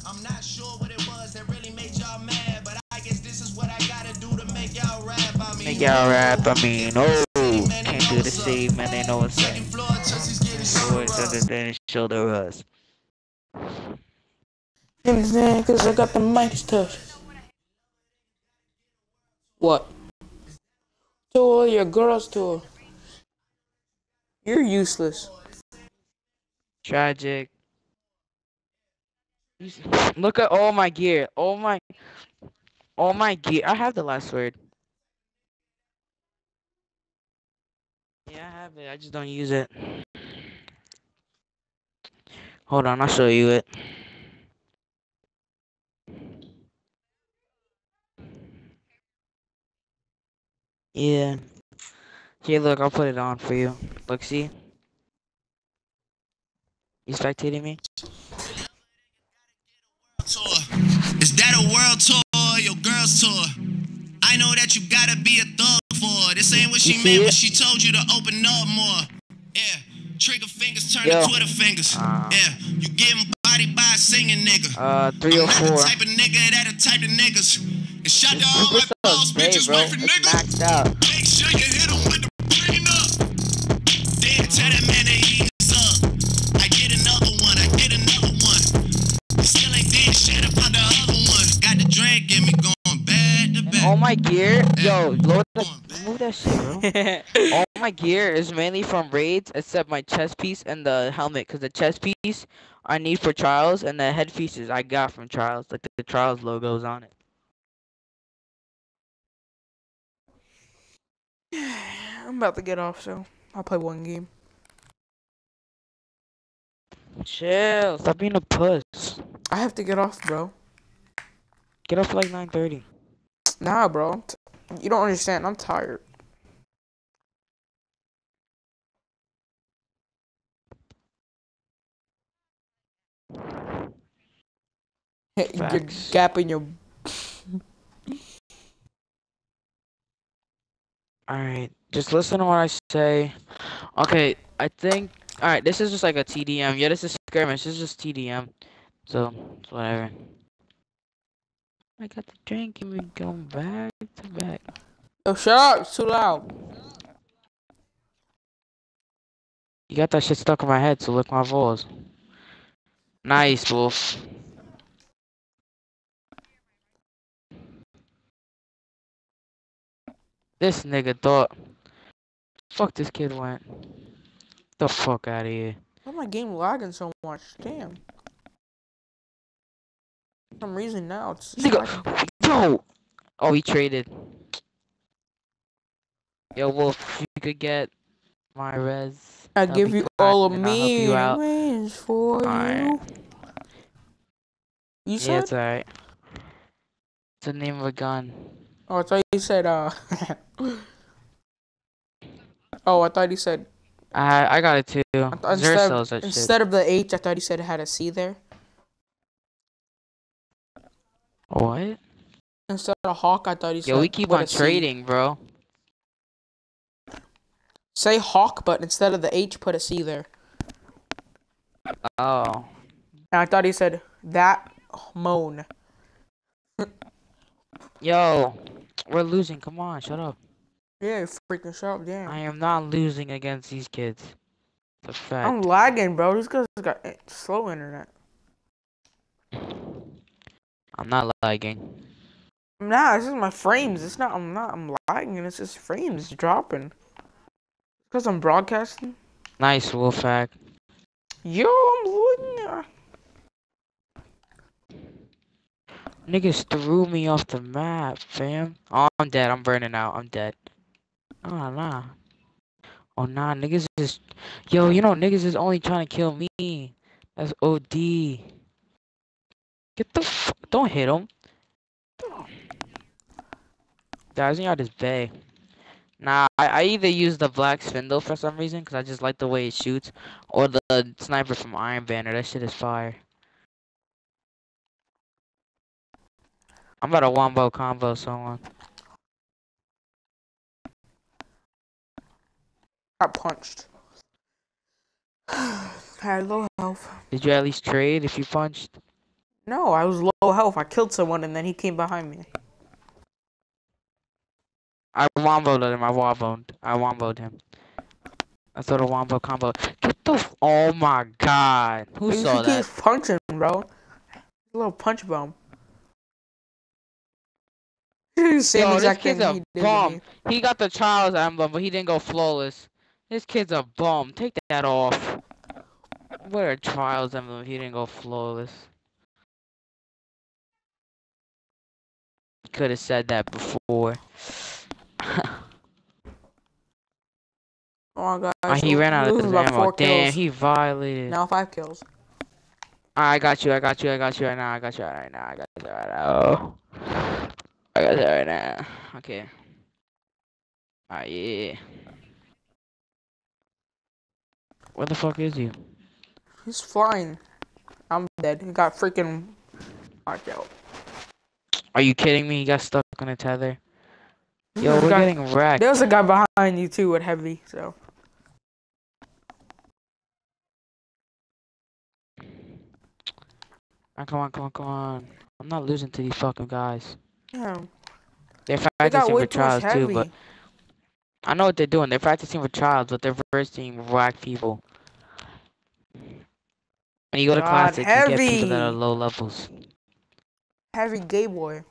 I'm not sure what it was that really made y'all mad, but I guess this is what I gotta do to make y'all rap. I mean, Make y'all rap, I mean, oh, can't do the same, man, they know what's up. Floor, Chelsea's getting Boys super other than shoulder us. Understand? Cause I got the Midas touch. What? Tour your girls tour. You're useless. Tragic. Look at all my gear. All my, all my gear. I have the last word. Yeah, I have it. I just don't use it. Hold on, I'll show you it. Yeah. Here, look, I'll put it on for you. Look, see? You spectating me? Is that a world tour or your girl's tour? I know that you gotta be a thug for. This ain't what she meant when she told you to open up more. Yeah, trigger fingers turn Yo. to Twitter fingers. Ah. yeah, you getting bodied by a singing nigga. Uh, I'm not the type of nigga that the type of niggas. And shot to all my This is Bay, bitches, bro. wife niggas. maxed out. Make sure you All my gear, yo, load the, move that shit, bro. All my gear is mainly from raids, except my chest piece and the helmet. Cause the chest piece I need for trials, and the head pieces I got from trials. Like the, the trials logos on it. I'm about to get off, so I'll play one game. Chill. Stop being a puss. I have to get off, bro. Get up like 9:30. Nah, bro. You don't understand. I'm tired. You're gapping your. Alright, just listen to what I say. Okay, I think. Alright, this is just like a TDM. Yeah, this is skirmish. This is just TDM. So, it's whatever. I got the drink and we going back to back. Oh, shut up! It's too loud. You got that shit stuck in my head, so lick my balls. Nice, Wolf. This nigga thought. Fuck this kid went. The fuck out of here. Why my game lagging so much? Damn. Some reason now it's. Nigga, yo! Oh, he traded. Yo, Wolf, you could get my res. I give you all of and I'll help me you out. wins for Alright. you. You Yeah, said? it's alright. It's the name of a gun. Oh, I thought you said, uh. oh, I thought you said. I I got it too. I thought Zer instead, of, instead of the H, I thought you said it had a C there. What? Instead of Hawk, I thought he said. Yo, we keep on a C. trading, bro. Say Hawk, but instead of the H, put a C there. Oh. And I thought he said that moan. Yo, we're losing. Come on, shut up. Yeah, freaking shut up, damn. I am not losing against these kids. It's a fact. I'm lagging, bro. These guys got slow internet. I'm not lagging. Nah, this is my frames. It's not. I'm not. I'm lagging. It's just frames dropping. Because I'm broadcasting. Nice, Wolfpack. Yo, I'm looking. at- Niggas threw me off the map, fam. Oh, I'm dead. I'm burning out. I'm dead. Oh, nah. Oh, nah. Niggas is. Yo, you know, niggas is only trying to kill me. That's OD. Get the f. Don't hit him. Guys, y'all just bay. Nah, I, I either use the black spindle for some reason, because I just like the way it shoots, or the sniper from Iron Banner. That shit is fire. I'm about to wombo combo someone. Got punched. Had low health. Did you at least trade if you punched? No, I was low health. I killed someone and then he came behind me. I womboed him. I womboed. I womboed him. I thought a wombo combo. Get the. Oh my god. Who he saw that? keeps punching, bro. A little punch bomb. Same Yo, this exact kid's thing a he did to bum. me. He got the Trials emblem, but he didn't go flawless. This kid's a bum. Take that off. What a Trials emblem if he didn't go flawless. Could have said that before. Oh my god. Oh, he ran out of his ammo. Damn, kills. he violated. Now five kills. I got you, I got you, I got you right now, I got you right now, I got you right now. I got you right now. Okay. Alright, yeah. Where the fuck is you? He's flying. I'm dead. He got freaking knocked out. Are you kidding me? You got stuck on a tether. Yo, we're guy- getting wrecked. There was a guy behind you too with heavy, so. Ah, come on, come on, come on. I'm not losing to these fucking guys. Damn. They're They practicing way for trials too, heavy. but I know what they're doing. They're practicing for trials, but they're versing whack people. When you go to God, classic, you get people that are low levels. Heavy gay boy.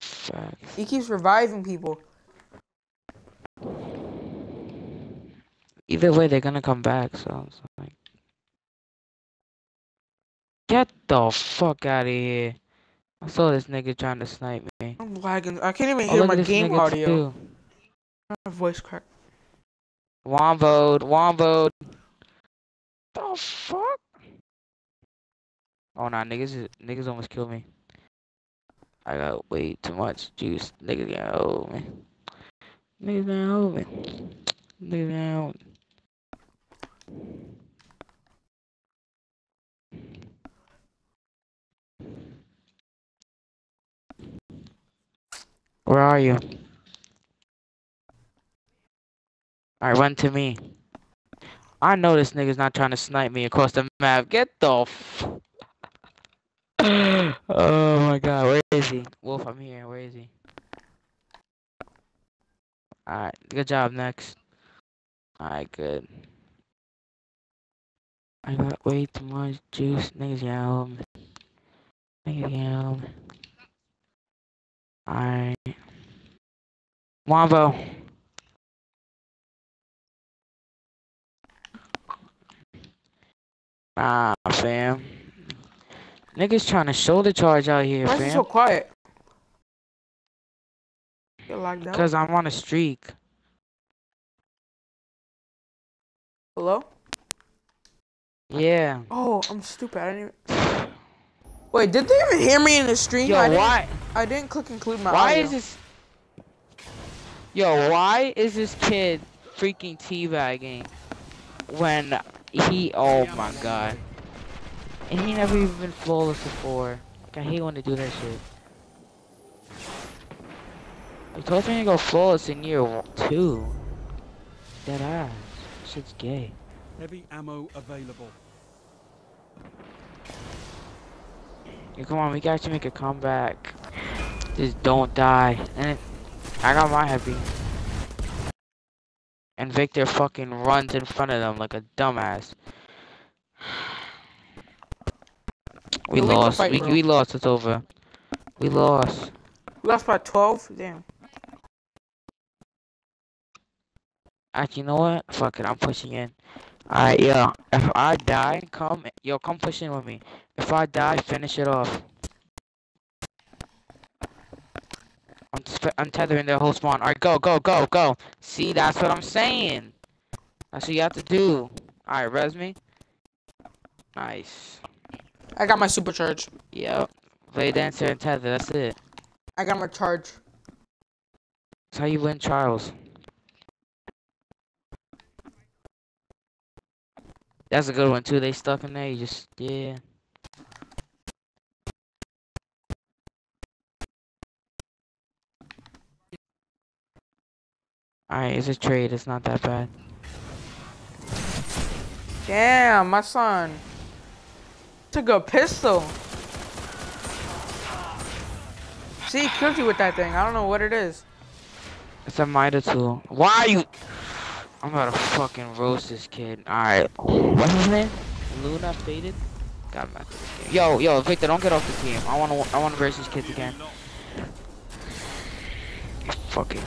Facts. He keeps reviving people. Either way, they're gonna come back. So it's like, get the fuck out of here! I saw this nigga trying to snipe me. I'm lagging. I can't even Oh, hear my game audio. too. My voice crack. Womboed, womboed. The fuck? Oh nah, niggas, niggas almost killed me. I got way too much juice. Niggas gonna hold me. Niggas gonna hold me. Niggas gonna hold me. Where are you? Alright, run to me. I know this nigga's not trying to snipe me across the map. Get the f- Oh my god, where is he? Wolf, I'm here. Where is he? Alright, good job, next. Alright, good. I got way too much juice. Niggas help. Niggas me. Alright. Wombo. Nah, fam. Niggas trying to shoulder charge out here, Why is it so quiet? Get lagged out. Cause I'm on a streak. Hello? Yeah. Oh, I'm stupid. I didn't even... Wait, did they even hear me in the stream? Yo, I didn't, why? I didn't click include my Why audio. is this? Yo, why is this kid freaking teabagging when he? Oh my god. And he never even been flawless before. Like, I hate when they do that shit. I told me to go flawless in year two. Dead ass. Shit's gay. Heavy ammo available. Yeah, come on, we got to make a comeback. Just don't die. And it, I got my heavy. And Victor fucking runs in front of them like a dumbass. We Yeah, we lost. fight, we, we lost. It's over. We lost. We lost by 12. Damn. Actually, you know what? Fuck it. I'm pushing in. Alright, yo. If I die, come. Yo, come push in with me. If I die, finish it off. I'm sp- untethering their whole spawn. Alright, go, go, go, go. See, that's what I'm saying. That's what you have to do. Alright, res me. Nice. I got my supercharge. Yep. Play dancer and tether. That's it. I got my charge. That's how you win Trials. That's a good one too. They stuck in there. You just yeah. Alright, it's a trade. It's not that bad. Damn, my son. Took a pistol. See, he killed you with that thing. I don't know what it is. It's a miter tool. Why are you? I'm about to fucking roast this kid. Alright. What's his name? Luna faded. Him after. Yo, yo, Victor, don't get off the team. I wanna, I wanna verse these kids again. Fucking.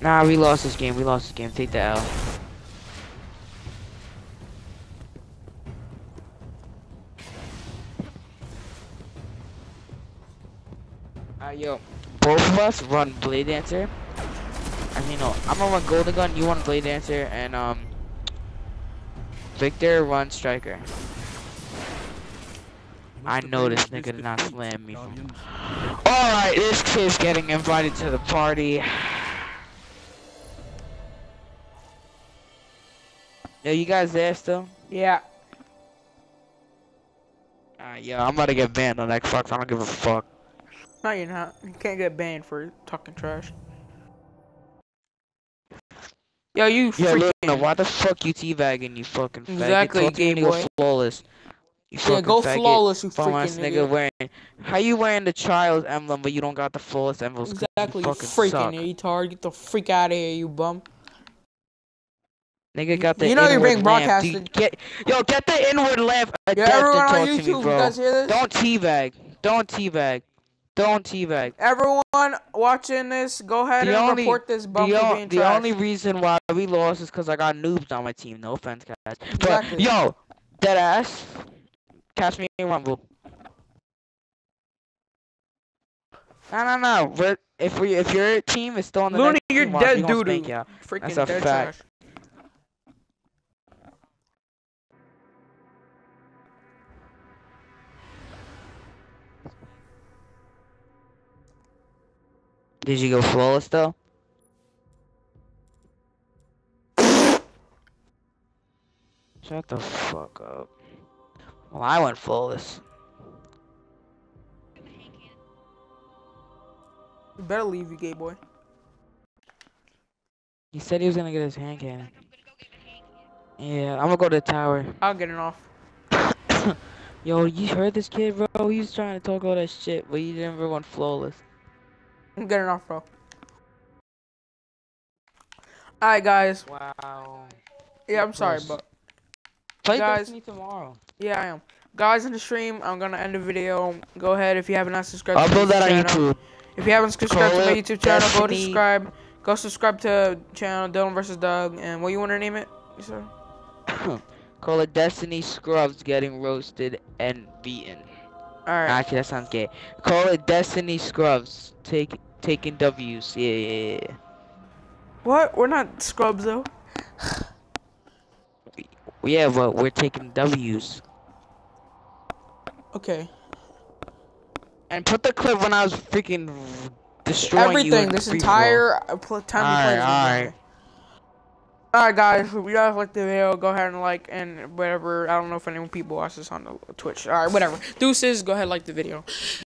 Nah, we lost this game. We lost this game. Take the L. Uh, yo, both of us run Blade Dancer. I mean, no, I'm gonna run Golden Gun, you run Blade Dancer, and, um, Victor run Striker. I know this nigga did not slam me. Alright, this kid's getting invited to the party. Yo, you guys there still? Yeah. Alright, yo, I'm about to get banned on Xbox. I don't give a fuck. No, you're not. You can't get banned for talking trash. Yo, you Yo, freaking. Luna, why the fuck you teabagging, you fucking faggot? Exactly, Talk to your boy. flawless. You yeah, go faggot. flawless, you Bum ass freaking nigga nigga. wearing. How you wearing the Trials emblem, but you don't got the flawless emblems? 'cause Exactly, You you fucking freaking suck. retard. Get the freak out of here, you bum. Nigga got the You know you're being lamp. Do you broadcasted. Get, yo, get the inward lamp. Yeah, everyone talk on to YouTube, me, you bro. guys hear this? Don't teabag. Don't teabag. Don't teabag. Everyone watching this, go ahead The and only- report this bum The, for o- being the trash. only reason why we lost is because I got noobs on my team. No offense, guys. But Exactly. yo, dead ass. Catch me in rumble. No, no, no. We're, if we, if your team is still on the Looney, next you're team dead we gonna doo-doo. spank y'all. freaking That's a dead fact. trash. Did you go flawless though? Shut the fuck up. Well, I went flawless. You better leave, you gay boy. He said he was gonna get his hand cannon. Yeah, I'm gonna go to the tower. I'll get it off. Yo, you heard this kid, bro? He was trying to talk all that shit, but he never went flawless. I'm getting off, bro. Alright, guys. Wow. Yeah, I'm sorry, but Play Guys- Destiny tomorrow. yeah, I am. Guys, in the stream, I'm gonna end the video. Go ahead if you haven't not subscribed. to Upload my that on channel. YouTube. If you haven't subscribed to my YouTube channel, go to subscribe. Go subscribe to channel Dylan versus Doug. And what you want to name it, sir? Call it Destiny Scrubs getting roasted and beaten. All right. Actually, that sounds gay. Call it Destiny Scrubs. Take taking W's. Yeah, yeah, yeah. What? We're not scrubs though. Yeah, but we're taking W's. Okay. And put the clip when I was freaking destroying you. Everything. This entire time we played. All right. Alright guys. If you guys like the video, go ahead and like and whatever. I don't know if any people watch this on the Twitch. Alright, whatever. Deuces. Go ahead and like the video.